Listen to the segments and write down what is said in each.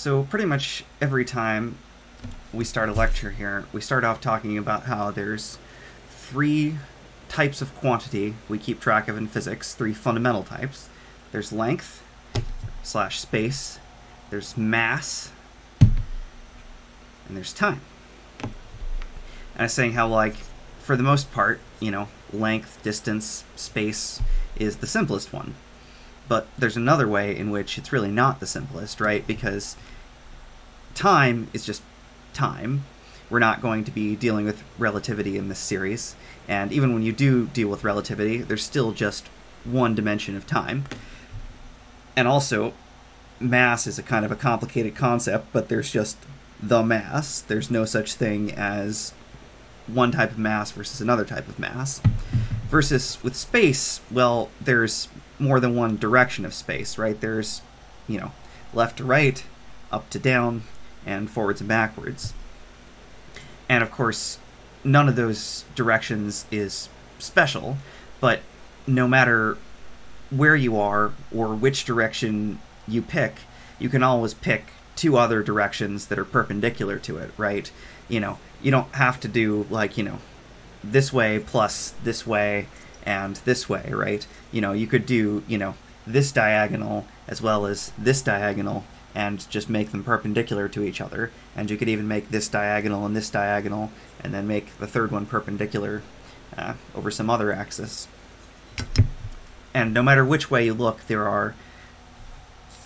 So pretty much every time we start a lecture here, we start off talking about how there's three types of quantity we keep track of in physics, three fundamental types. There's length slash space, there's mass, and there's time. And I was saying how like for the most part, you know, length, distance, space is the simplest one. But there's another way in which it's really not the simplest, right? Because time is just time. We're not going to be dealing with relativity in this series. And even when you do deal with relativity, there's still just one dimension of time. And also, mass is a kind of a complicated concept, but there's just the mass. There's no such thing as one type of mass versus another type of mass. Versus with space, well, there's more than one direction of space, right? There's, you know, left to right, up to down, and forwards and backwards. And of course, none of those directions is special, but no matter where you are or which direction you pick, you can always pick two other directions that are perpendicular to it, right? You know, you don't have to do like, you know, this way plus this way and this way, right? You know, you could do, you know, this diagonal as well as this diagonal and just make them perpendicular to each other. And you could even make this diagonal and this diagonal and then make the third one perpendicular uh, over some other axis. And no matter which way you look, there are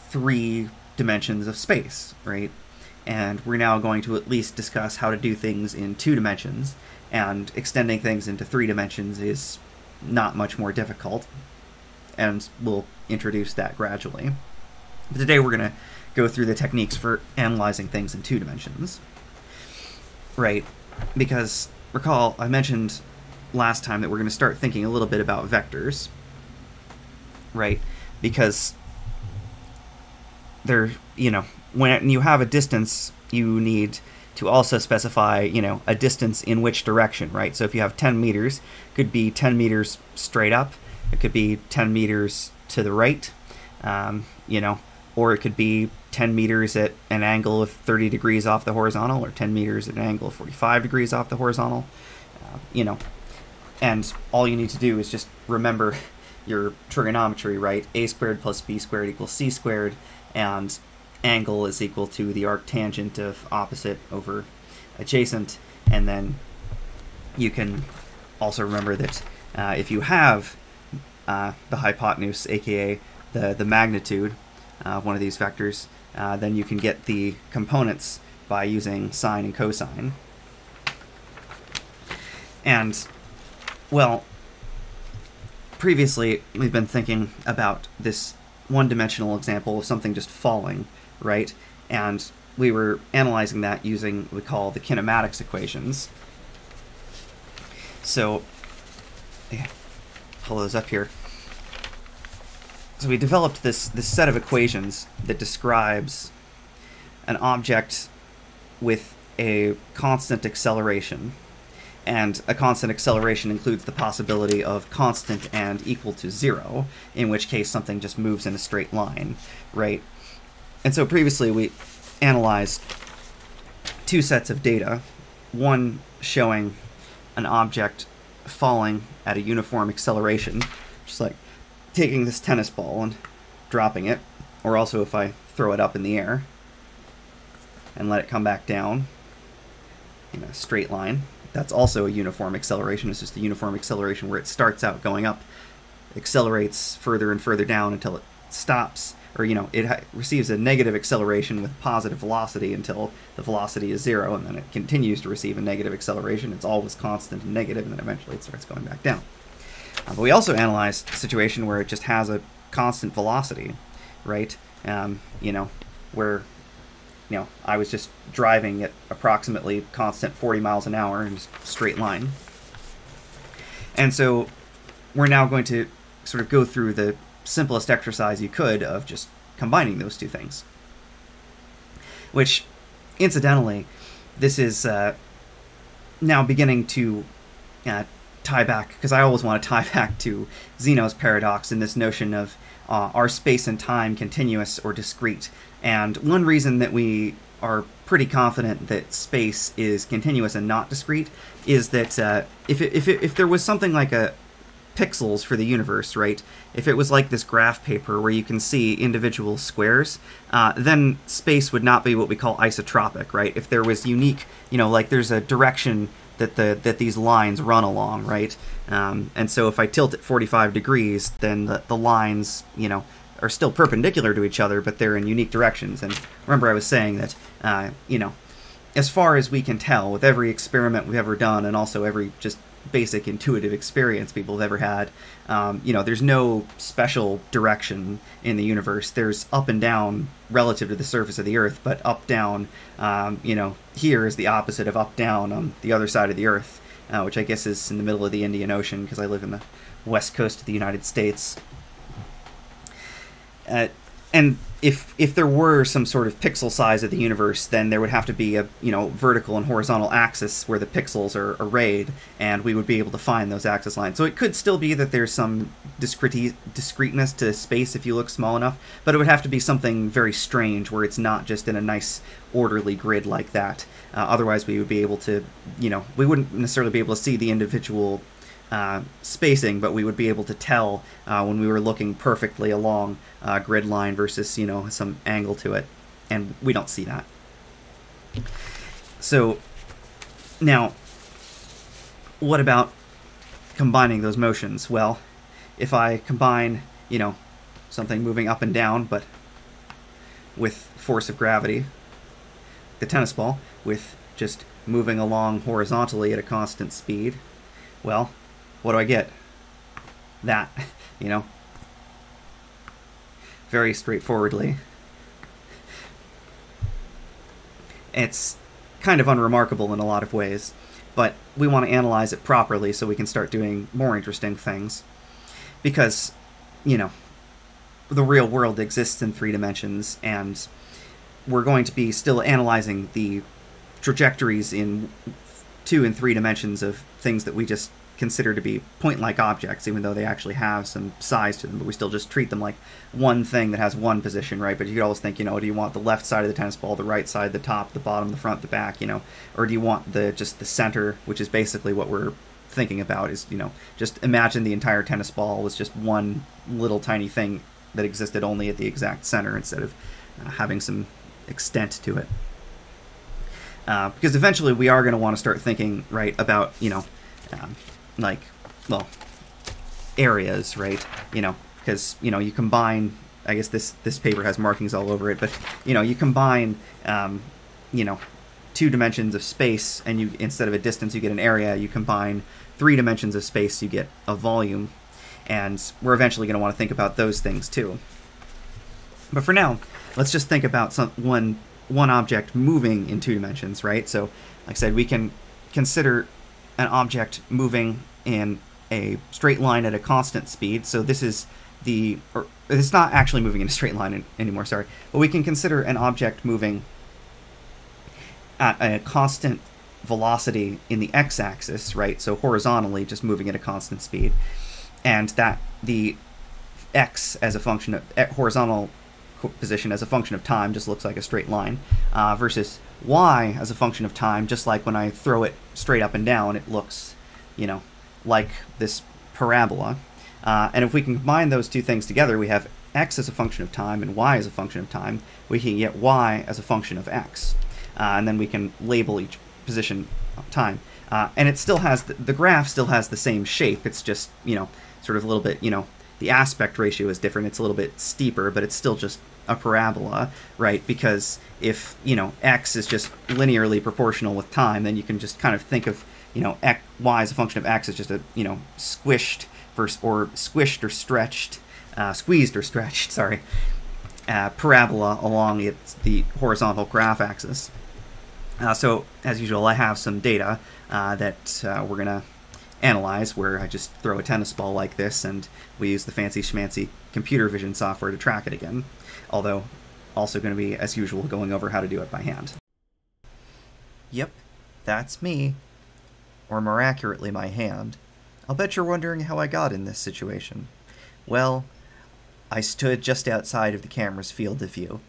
three dimensions of space, right? And we're now going to at least discuss how to do things in two dimensions, and extending things into three dimensions is not much more difficult, and we'll introduce that gradually. But today we're going to go through the techniques for analyzing things in two dimensions. Right, because recall I mentioned last time that we're going to start thinking a little bit about vectors. Right, because they're, you know, when you have a distance, you need to also specify, you know, a distance in which direction, right? So if you have 10 meters, it could be 10 meters straight up, it could be 10 meters to the right, um, you know, or it could be 10 meters at an angle of 30 degrees off the horizontal, or 10 meters at an angle of 45 degrees off the horizontal, uh, you know. And all you need to do is just remember your trigonometry, right? a squared plus b squared equals c squared, and angle is equal to the arctangent of opposite over adjacent, and then you can also remember that uh, if you have uh, the hypotenuse, aka the, the magnitude of one of these vectors, uh, then you can get the components by using sine and cosine. And, well, previously we've been thinking about this one-dimensional example of something just falling, right? And we were analyzing that using what we call the kinematics equations. So, yeah, pull those up here. So we developed this this set of equations that describes an object with a constant acceleration. And a constant acceleration includes the possibility of constant and equal to zero, in which case something just moves in a straight line, right? And so previously we analyzed two sets of data, one showing an object falling at a uniform acceleration, just like taking this tennis ball and dropping it, or also if I throw it up in the air and let it come back down in a straight line. That's also a uniform acceleration. It's just a uniform acceleration where it starts out going up, accelerates further and further down until it stops, or you know, it receives a negative acceleration with positive velocity until the velocity is zero, and then it continues to receive a negative acceleration. It's always constant and negative, and then eventually it starts going back down. Uh, but we also analyzed a situation where it just has a constant velocity, right? Um, you know, where you know I was just driving at approximately constant 40 miles an hour in a straight line. And so we're now going to sort of go through the simplest exercise you could of just combining those two things. Which, incidentally, this is uh, now beginning to uh, tie back because I always want to tie back to Zeno's paradox and this notion of uh, are space and time continuous or discrete? And one reason that we are pretty confident that space is continuous and not discrete is that uh, if, it, if, it, if there was something like a pixels for the universe, right? If it was like this graph paper where you can see individual squares, uh, then space would not be what we call isotropic, right? If there was unique, you know, like there's a direction that the that these lines run along, right? Um, and so if I tilt it 45 degrees, then the, the lines, you know, are still perpendicular to each other, but they're in unique directions. And remember, I was saying that, uh, you know, as far as we can tell, with every experiment we've ever done, and also every just basic intuitive experience people have ever had. Um, you know, there's no special direction in the universe. There's up and down relative to the surface of the Earth, but up down, um, you know, here is the opposite of up down on the other side of the Earth, uh, which I guess is in the middle of the Indian Ocean because I live in the west coast of the United States. Uh, and if if there were some sort of pixel size of the universe, then there would have to be a you know vertical and horizontal axis where the pixels are arrayed, and we would be able to find those axis lines. So it could still be that there's some discrete discreteness to space if you look small enough, but it would have to be something very strange where it's not just in a nice orderly grid like that. Uh, otherwise, we would be able to you know we wouldn't necessarily be able to see the individual uh, spacing, but we would be able to tell uh, when we were looking perfectly along uh, grid line versus you know some angle to it, and we don't see that. So now, what about combining those motions? Well, if I combine you know something moving up and down, but with force of gravity, the tennis ball with just moving along horizontally at a constant speed, well, what do I get? That, you know. Very straightforwardly. It's kind of unremarkable in a lot of ways, but we want to analyze it properly so we can start doing more interesting things. Because, you know, the real world exists in three dimensions, and we're going to be still analyzing the trajectories in two and three dimensions of things that we just consider to be point-like objects, even though they actually have some size to them, but we still just treat them like one thing that has one position, right? But you could always think, you know, do you want the left side of the tennis ball, the right side, the top, the bottom, the front, the back, you know, or do you want the just the center, which is basically what we're thinking about is, you know, just imagine the entire tennis ball was just one little tiny thing that existed only at the exact center instead of uh, having some extent to it. Uh, because eventually we are going to want to start thinking, right, about, you know, um, like, well, areas, right? You know, because you know you combine. I guess this this paper has markings all over it, but you know you combine, um, you know, two dimensions of space, and you instead of a distance you get an area. You combine three dimensions of space, you get a volume, and we're eventually going to want to think about those things too. But for now, let's just think about some one one object moving in two dimensions, right? So, like I said, we can consider an object moving in a straight line at a constant speed. So this is the, or it's not actually moving in a straight line in, anymore, sorry. But we can consider an object moving at a constant velocity in the x-axis, right? So horizontally, just moving at a constant speed. And that the x as a function of eh, horizontal position as a function of time just looks like a straight line, uh, versus y as a function of time, just like when I throw it straight up and down, it looks, you know, like this parabola. Uh, and if we can combine those two things together, we have x as a function of time and y as a function of time. We can get y as a function of x. Uh, and then we can label each position time. Uh, and it still has, the, the graph still has the same shape. It's just, you know, sort of a little bit, you know, the aspect ratio is different. It's a little bit steeper, but it's still just a parabola, right? Because if, you know, x is just linearly proportional with time, then you can just kind of think of, you know, x, y as a function of x as just a, you know, squished versus, or squished or stretched, uh, squeezed or stretched, sorry, uh, parabola along its, the horizontal graph axis. Uh, so, as usual, I have some data uh, that uh, we're going to analyze where I just throw a tennis ball like this and we use the fancy schmancy computer vision software to track it again although also going to be, as usual, going over how to do it by hand. Yep, that's me. Or more accurately, my hand. I'll bet you're wondering how I got in this situation. Well, I stood just outside of the camera's field of view.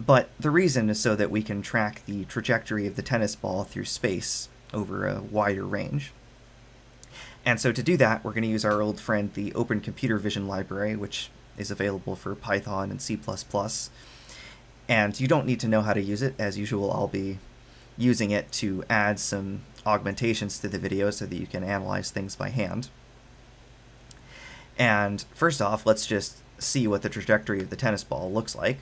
But the reason is so that we can track the trajectory of the tennis ball through space over a wider range. And so to do that, we're going to use our old friend, the Open Computer Vision Library, which is available for Python and C++. And you don't need to know how to use it. As usual, I'll be using it to add some augmentations to the video so that you can analyze things by hand. And first off, let's just see what the trajectory of the tennis ball looks like.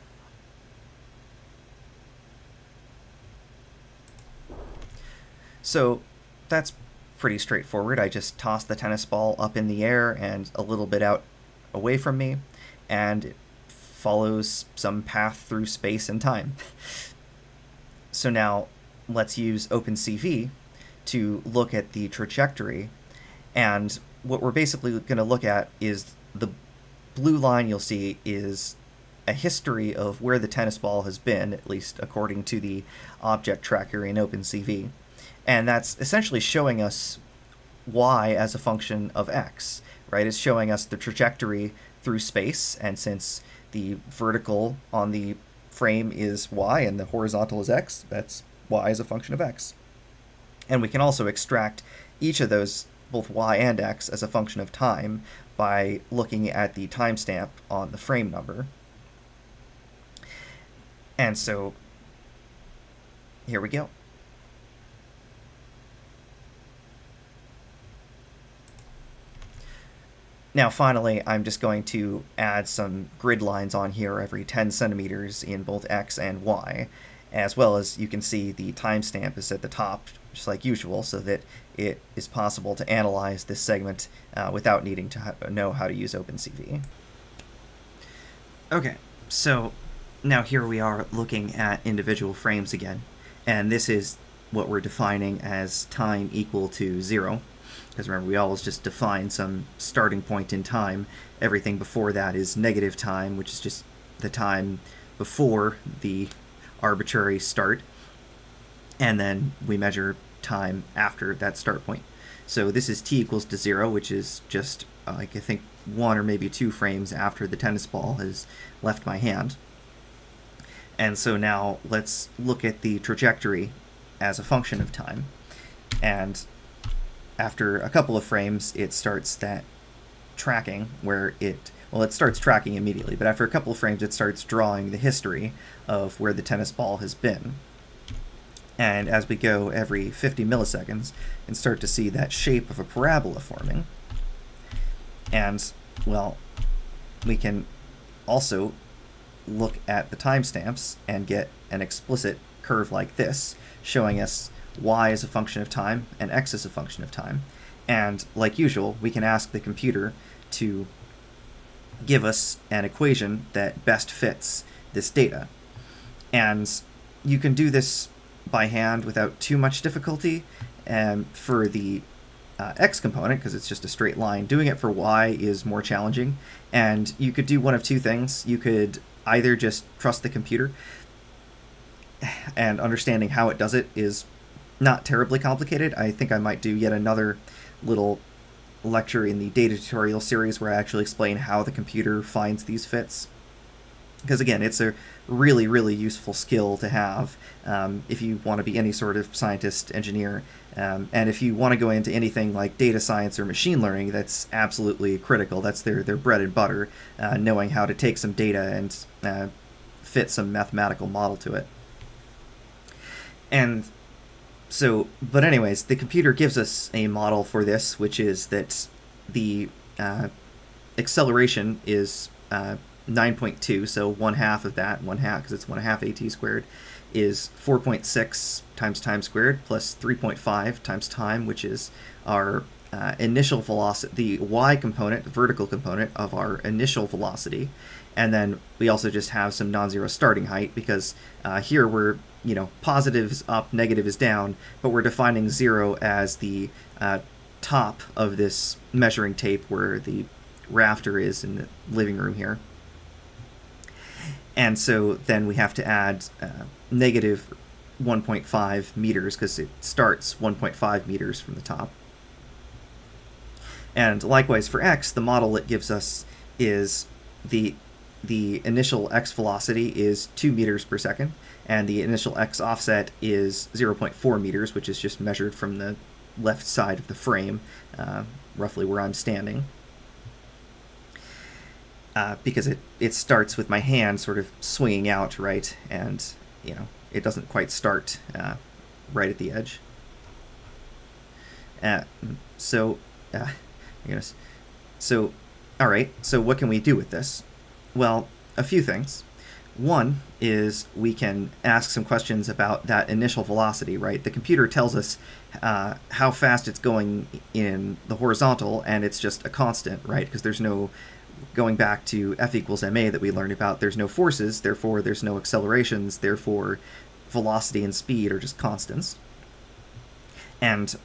So that's pretty straightforward. I just toss the tennis ball up in the air and a little bit out away from me, and it follows some path through space and time. so now let's use OpenCV to look at the trajectory, and what we're basically going to look at is the blue line you'll see is a history of where the tennis ball has been, at least according to the object tracker in OpenCV and that's essentially showing us y as a function of x, right? It's showing us the trajectory through space, and since the vertical on the frame is y and the horizontal is x, that's y as a function of x. And we can also extract each of those, both y and x, as a function of time by looking at the timestamp on the frame number. And so here we go. Now finally, I'm just going to add some grid lines on here every 10 centimeters in both X and Y, as well as you can see the timestamp is at the top, just like usual, so that it is possible to analyze this segment uh, without needing to know how to use OpenCV. Okay, so now here we are looking at individual frames again, and this is what we're defining as time equal to zero. Because remember, we always just define some starting point in time. Everything before that is negative time, which is just the time before the arbitrary start. And then we measure time after that start point. So this is t equals to zero, which is just uh, like I think one or maybe two frames after the tennis ball has left my hand. And so now let's look at the trajectory as a function of time. And after a couple of frames, it starts that tracking where it well, it starts tracking immediately, but after a couple of frames, it starts drawing the history of where the tennis ball has been. And as we go every 50 milliseconds, and start to see that shape of a parabola forming. And, well, we can also look at the timestamps and get an explicit curve like this, showing us y is a function of time and x is a function of time. And like usual, we can ask the computer to give us an equation that best fits this data. And you can do this by hand without too much difficulty. And for the uh, x component, because it's just a straight line, doing it for y is more challenging. And you could do one of two things. You could either just trust the computer, and understanding how it does it is not terribly complicated. I think I might do yet another little lecture in the data tutorial series where I actually explain how the computer finds these fits. Because again, it's a really, really useful skill to have um, if you want to be any sort of scientist, engineer, um, and if you want to go into anything like data science or machine learning, that's absolutely critical. That's their, their bread and butter, uh, knowing how to take some data and uh, fit some mathematical model to it. And so, but anyways, the computer gives us a model for this, which is that the uh, acceleration is uh, 9.2, so one half of that, one half, because it's one half at squared, is 4.6 times time squared plus 3.5 times time, which is our uh, initial velocity, the y component, the vertical component of our initial velocity. And then we also just have some non-zero starting height because uh, here we're you know, positive is up, negative is down, but we're defining zero as the uh, top of this measuring tape where the rafter is in the living room here. And so then we have to add uh, negative 1.5 meters because it starts 1.5 meters from the top. And likewise for x, the model it gives us is the the initial x velocity is 2 meters per second, and the initial x offset is 0.4 meters, which is just measured from the left side of the frame, uh, roughly where I'm standing. Uh, because it, it starts with my hand sort of swinging out, right, and, you know, it doesn't quite start uh, right at the edge. Uh, so, uh, so, all right, so what can we do with this? Well, a few things. One is we can ask some questions about that initial velocity, right? The computer tells us uh, how fast it's going in the horizontal, and it's just a constant, right? Because there's no, going back to F equals ma that we learned about, there's no forces, therefore there's no accelerations, therefore velocity and speed are just constants. And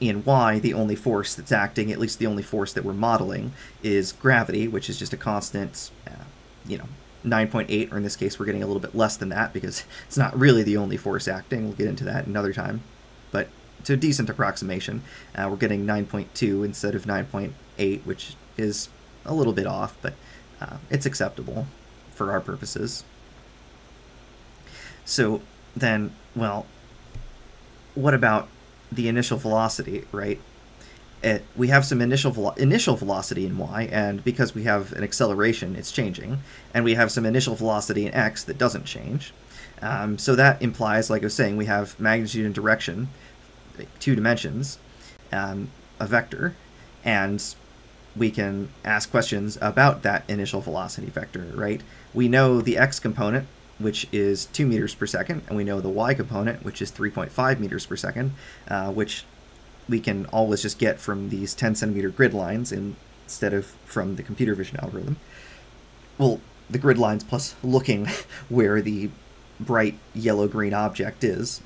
in y, the only force that's acting, at least the only force that we're modeling, is gravity, which is just a constant, uh, you know, 9.8, or in this case, we're getting a little bit less than that because it's not really the only force acting. We'll get into that another time. But it's a decent approximation. Uh, we're getting 9.2 instead of 9.8, which is a little bit off, but uh, it's acceptable for our purposes. So then, well, what about the initial velocity, right? It, we have some initial velo initial velocity in y, and because we have an acceleration, it's changing, and we have some initial velocity in x that doesn't change. Um, so that implies, like I was saying, we have magnitude and direction, two dimensions, um, a vector, and we can ask questions about that initial velocity vector, right? We know the x component, which is 2 meters per second, and we know the y component, which is 3.5 meters per second, uh, which we can always just get from these 10 centimeter grid lines in, instead of from the computer vision algorithm. Well, the grid lines plus looking where the bright yellow-green object is.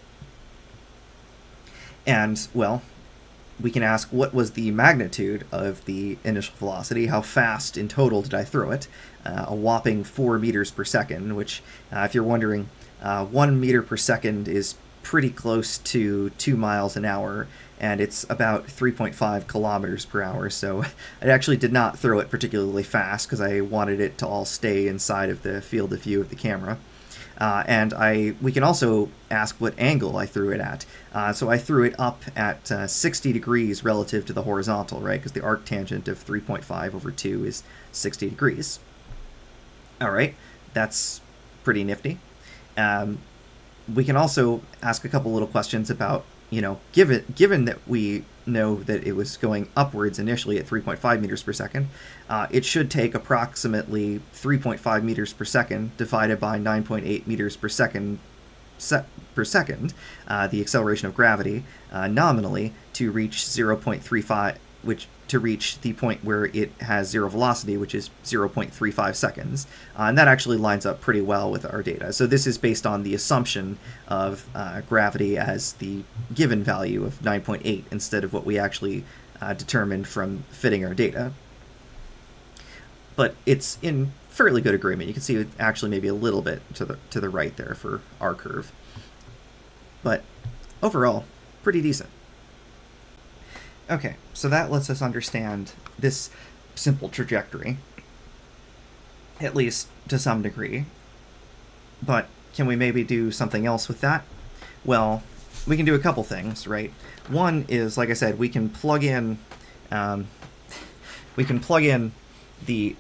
And, well, we can ask what was the magnitude of the initial velocity, how fast in total did I throw it, uh, a whopping 4 meters per second, which, uh, if you're wondering, uh, 1 meter per second is pretty close to 2 miles an hour, and it's about 3.5 kilometers per hour, so I actually did not throw it particularly fast because I wanted it to all stay inside of the field of view of the camera. Uh, and I we can also ask what angle I threw it at. Uh, so I threw it up at uh, 60 degrees relative to the horizontal, right? Because the arctangent of 3.5 over 2 is 60 degrees. All right, that's pretty nifty. Um, we can also ask a couple little questions about, you know, given given that we know that it was going upwards initially at 3.5 meters per second, uh, it should take approximately 3.5 meters per second divided by 9.8 meters per second se per second, uh, the acceleration of gravity, uh, nominally, to reach 0.35, which to reach the point where it has zero velocity, which is 0.35 seconds. Uh, and that actually lines up pretty well with our data. So this is based on the assumption of uh, gravity as the given value of 9.8 instead of what we actually uh, determined from fitting our data. But it's in fairly good agreement. You can see it actually maybe a little bit to the to the right there for our curve. But overall, pretty decent. Okay, so that lets us understand this simple trajectory, at least to some degree. But can we maybe do something else with that? Well, we can do a couple things, right? One is, like I said, we can plug in, um, we can plug in the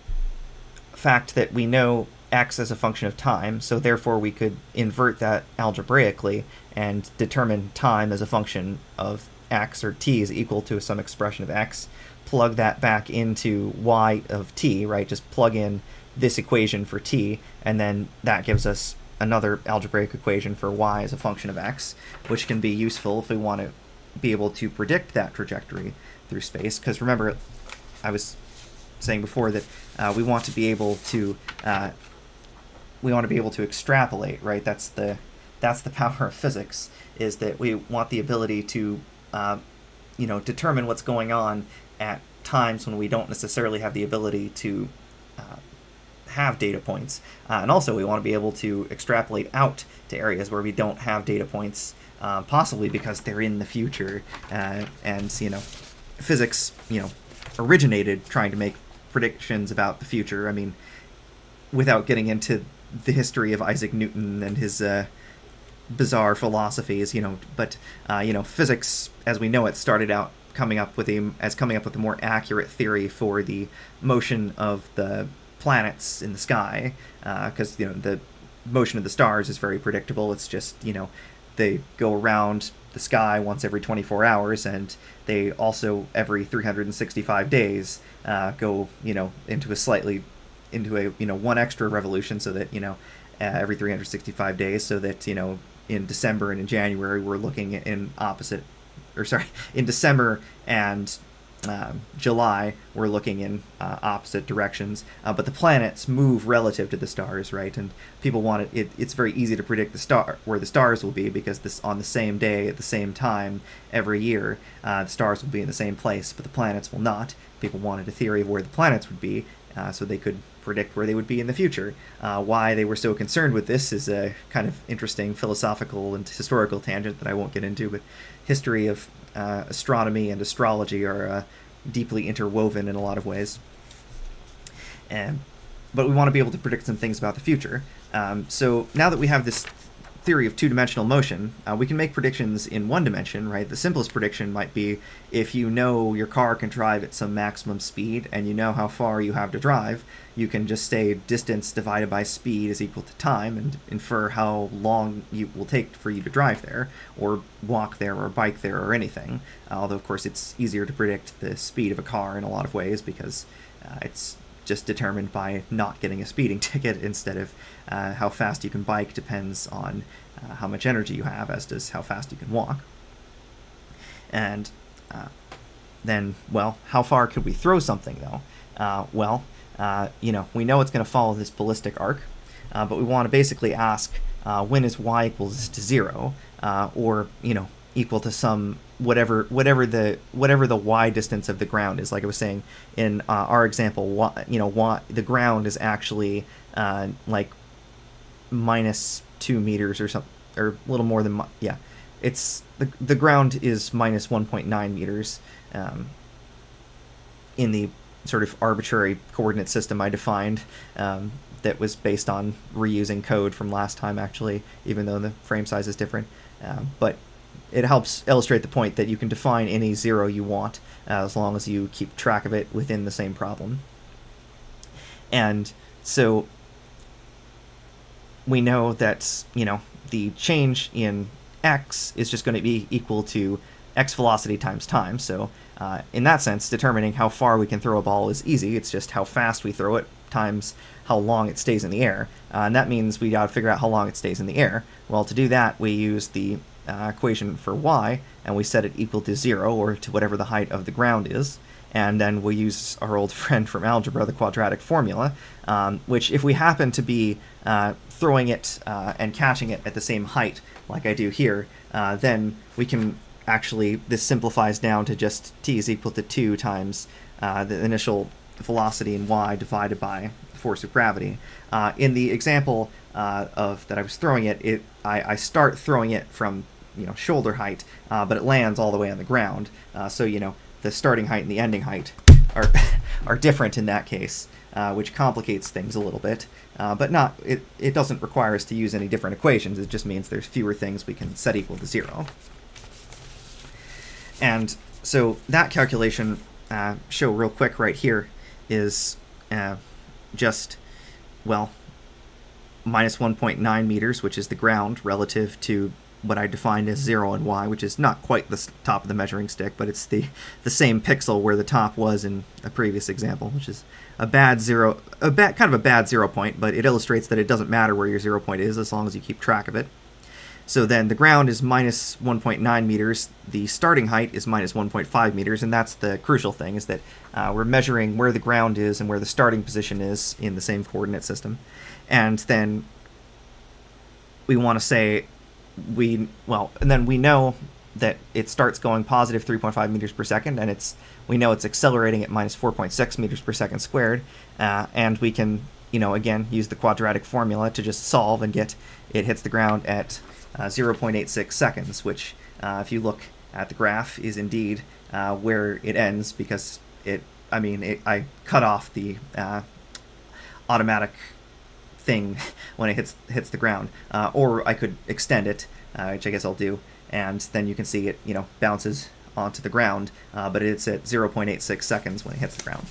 fact that we know x as a function of time, so therefore we could invert that algebraically and determine time as a function of x or t is equal to some expression of x, plug that back into y of t, right? Just plug in this equation for t, and then that gives us another algebraic equation for y as a function of x, which can be useful if we want to be able to predict that trajectory through space. Because remember, I was saying before that uh, we want to be able to uh, we want to be able to extrapolate, right? That's the that's the power of physics is that we want the ability to uh, you know, determine what's going on at times when we don't necessarily have the ability to uh, have data points. Uh, and also, we want to be able to extrapolate out to areas where we don't have data points, uh, possibly because they're in the future. Uh, and, you know, physics, you know, originated trying to make predictions about the future. I mean, without getting into the history of Isaac Newton and his uh, bizarre philosophies, you know, but uh, you know, physics as we know it started out coming up with a as coming up with a more accurate theory for the motion of the planets in the sky, because uh, you know the motion of the stars is very predictable. It's just you know they go around the sky once every 24 hours, and they also every 365 days uh, go you know into a slightly into a you know one extra revolution, so that you know uh, every 365 days, so that you know in December and in January we're looking in opposite, or sorry, in December and um, July, we're looking in uh, opposite directions, uh, but the planets move relative to the stars, right? And people want it, it, It's very easy to predict the star where the stars will be because this on the same day at the same time every year, uh, the stars will be in the same place, but the planets will not. People wanted a theory of where the planets would be, uh, so they could predict where they would be in the future. Uh, why they were so concerned with this is a kind of interesting philosophical and historical tangent that I won't get into, but history of uh, astronomy and astrology are uh, deeply interwoven in a lot of ways. And, but we want to be able to predict some things about the future. Um, so now that we have this theory of two-dimensional motion, uh, we can make predictions in one dimension, right? The simplest prediction might be if you know your car can drive at some maximum speed and you know how far you have to drive, you can just say distance divided by speed is equal to time and infer how long it will take for you to drive there, or walk there, or bike there, or anything. Although, of course, it's easier to predict the speed of a car in a lot of ways because uh, it's just determined by not getting a speeding ticket instead of uh, how fast you can bike depends on uh, how much energy you have, as does how fast you can walk. And uh, then, well, how far could we throw something though? Uh, well, uh, you know, we know it's going to follow this ballistic arc, uh, but we want to basically ask when is y equals to zero, or you know, equal to some whatever whatever the whatever the y distance of the ground is. Like I was saying in uh, our example, y, you know, y, the ground is actually uh, like minus two meters or something, or a little more than yeah. It's the the ground is minus one point nine meters um, in the sort of arbitrary coordinate system I defined. Um, that was based on reusing code from last time, actually, even though the frame size is different. Uh, but it helps illustrate the point that you can define any zero you want uh, as long as you keep track of it within the same problem. And so we know that, you know, the change in x is just going to be equal to x velocity times time. So uh, in that sense, determining how far we can throw a ball is easy. It's just how fast we throw it times how long it stays in the air. Uh, and that means we got to figure out how long it stays in the air. Well, to do that, we use the uh, equation for y, and we set it equal to 0, or to whatever the height of the ground is. And then we'll use our old friend from algebra, the quadratic formula, um, which if we happen to be uh, throwing it uh, and catching it at the same height, like I do here, uh, then we can actually, this simplifies down to just t is equal to 2 times uh, the initial velocity in y divided by the force of gravity. Uh, in the example of that I was throwing it, it I, I start throwing it from you know shoulder height, uh, but it lands all the way on the ground. Uh, so you know the starting height and the ending height are are different in that case, uh, which complicates things a little bit. Uh, but not it it doesn't require us to use any different equations. It just means there's fewer things we can set equal to zero. And so that calculation, uh, show real quick right here, is uh, just well minus 1.9 meters, which is the ground, relative to what I defined as 0 and y, which is not quite the top of the measuring stick, but it's the, the same pixel where the top was in a previous example, which is a bad zero, a bad, kind of a bad zero point, but it illustrates that it doesn't matter where your zero point is as long as you keep track of it. So then the ground is minus 1.9 meters, the starting height is minus 1.5 meters, and that's the crucial thing, is that uh, we're measuring where the ground is and where the starting position is in the same coordinate system. And then we want to say we well, and then we know that it starts going positive 3.5 meters per second, and it's we know it's accelerating at minus 4.6 meters per second squared, uh, and we can you know again use the quadratic formula to just solve and get it hits the ground at uh, 0.86 seconds, which uh, if you look at the graph is indeed uh, where it ends because it I mean, it, I cut off the uh, automatic thing when it hits hits the ground, uh, or I could extend it, uh, which I guess I'll do, and then you can see it, you know, bounces onto the ground, uh, but it's at 0.86 seconds when it hits the ground.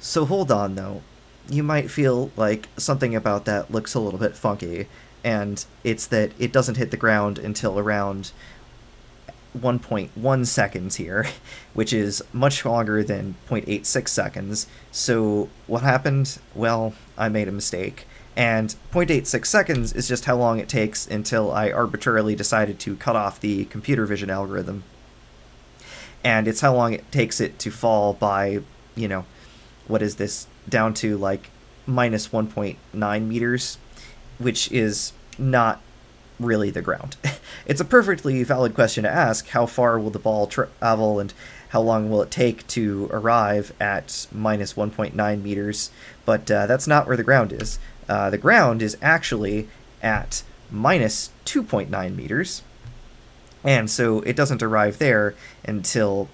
So hold on though, you might feel like something about that looks a little bit funky, and it's that it doesn't hit the ground until around 1.1 seconds here, which is much longer than 0.86 seconds. So what happened? Well, I made a mistake. And 0.86 seconds is just how long it takes until I arbitrarily decided to cut off the computer vision algorithm. And it's how long it takes it to fall by, you know, what is this, down to like minus 1.9 meters, which is not really the ground. it's a perfectly valid question to ask how far will the ball travel and how long will it take to arrive at minus 1.9 meters, but uh, that's not where the ground is. Uh, the ground is actually at minus 2.9 meters, and so it doesn't arrive there until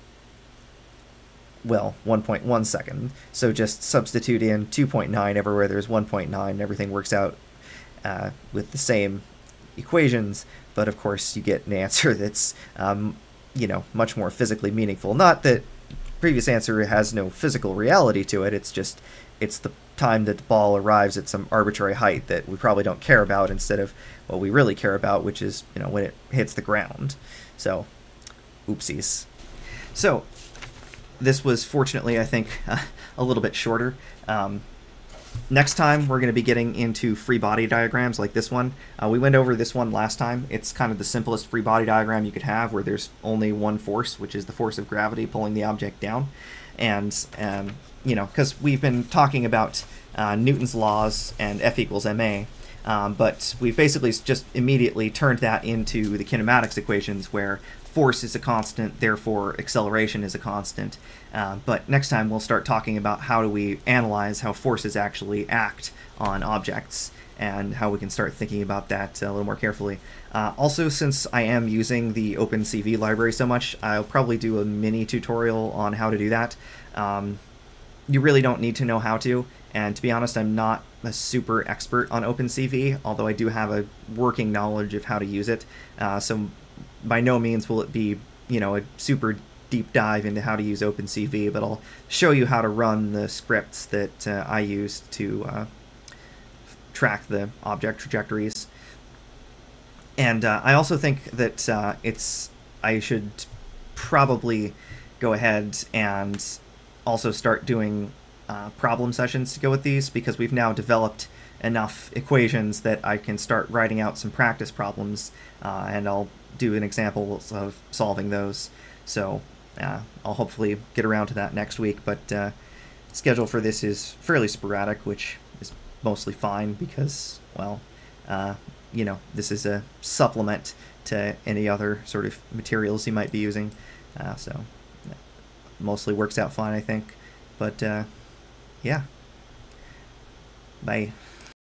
well, 1.1 second. So just substitute in 2.9 everywhere there's 1.9, everything works out uh, with the same equations, but of course you get an answer that's, um, you know, much more physically meaningful. Not that previous answer has no physical reality to it, it's just, it's the time that the ball arrives at some arbitrary height that we probably don't care about instead of what we really care about, which is, you know, when it hits the ground. So, oopsies. So, this was fortunately, I think, uh, a little bit shorter. Um, next time, we're going to be getting into free body diagrams like this one. Uh, we went over this one last time. It's kind of the simplest free body diagram you could have where there's only one force, which is the force of gravity pulling the object down. And, um, you know, because we've been talking about uh, Newton's laws and F equals ma, um, but we've basically just immediately turned that into the kinematics equations where force is a constant, therefore acceleration is a constant. Uh, but next time we'll start talking about how do we analyze how forces actually act on objects and how we can start thinking about that a little more carefully. Uh, also, since I am using the OpenCV library so much, I'll probably do a mini tutorial on how to do that. Um, you really don't need to know how to, and to be honest, I'm not a super expert on OpenCV, although I do have a working knowledge of how to use it. Uh, so by no means will it be, you know, a super deep dive into how to use OpenCV, but I'll show you how to run the scripts that uh, I use to uh, track the object trajectories. And uh, I also think that uh, it's I should probably go ahead and also start doing uh, problem sessions to go with these because we've now developed enough equations that I can start writing out some practice problems, uh, and I'll do an example of solving those. So uh, I'll hopefully get around to that next week. But uh, schedule for this is fairly sporadic, which is mostly fine because, well, uh, you know, this is a supplement to any other sort of materials you might be using. Uh, so mostly works out fine, I think. But uh, yeah. Bye.